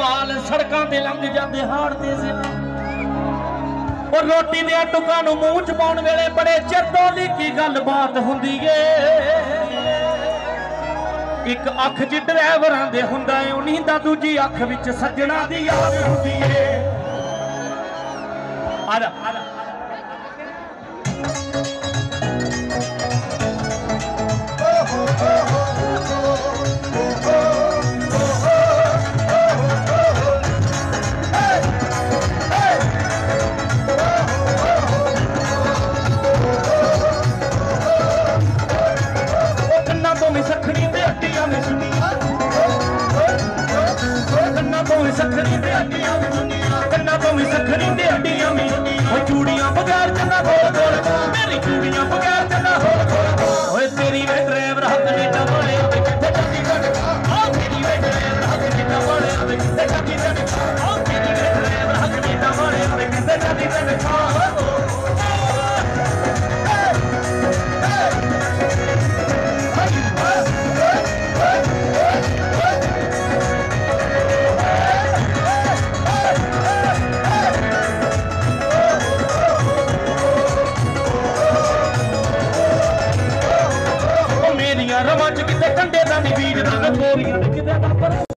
ਮਾਲ ਸੜਕਾਂ ਤੇ ਲੰਘ ਜਾਂਦੇ, ਹਾੜ ਦੇ ਉਹ ਰੋਟੀ ਦੇ ਟੁਕਾਂ ਨੂੰ ਮੂੰਹ ਚ ਪਾਉਣ ਵੇਲੇ ਬੜੇ ਚਿਰ ਤੋਂ ਦੀ ਗੱਲਬਾਤ ਹੁੰਦੀ ਏ। ਇੱਕ ਅੱਖ 'ਚ ਡਰਾਈਵਰਾਂ ਦੇ ਹੁੰਦਾ ਏ ਉਨੀ ਦਾ ਦੂਜੀ ਅੱਖ ਵਿੱਚ ਸੱਜਣਾ ਦੀ ਯਾਦ ਹੁੰਦੀ ਏ। ਆ ਤੋਂ ਵੀ ਅੱਡੀਆਂ ਵੀ ਸੁਣੀਆਂ ਕੰਨਾਂ ਤੋਂ ਵੀ ਅੱਡੀਆਂ ਵੀ ਉਹ ਚੂੜੀਆਂ ਬਗੈਰ ਚੰਨਾ ਗੋਲ ਗੋਲ ਮੇਰੀ ਚੂੜੀਆਂ ਬਗੈਰ ਚੰਨਾ ਗੋਲ ਗੋਲ ਓਏ ਤੇਰੀ ਵੇ ਡਰਾਈਵਰ ਹੱਥ ਨੀਟਾ ਵਾਲਿਆ ਵੇ ਕਿੱਥੇ ਚੱਲੀ ਗੱਡ ਆ ਤੇਰੀ ਵੇ ਡਰਾਈਵਰ ਹੱਥ ਨੀਟਾ ਵਾਲਿਆ ਵੇ ਕਿੱਥੇ ਚੱਲੀ ਗੱਡ ਆ ਤੇਰੀ ਵੇ ਡਰਾਈਵਰ ਹੱਥ ਨੀਟਾ ਵਾਲਿਆ ਵੇ ਕਿੱਥੇ ਚੱਲੀ ਗੱਡ ਰਵਾਂ ਚ ਕਿਤੇ ਕੰਡੇ ਦਾ ਨਹੀਂ ਬੀਜ ਦਾ ਗੋਰੀਆਂ ਕਿਤੇ ਵਾਪਰ